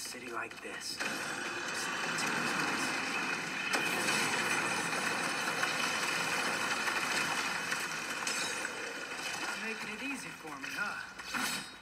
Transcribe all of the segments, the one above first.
city like this? Making it easy for me, huh?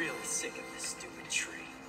really sick of this stupid tree.